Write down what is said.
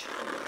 Church.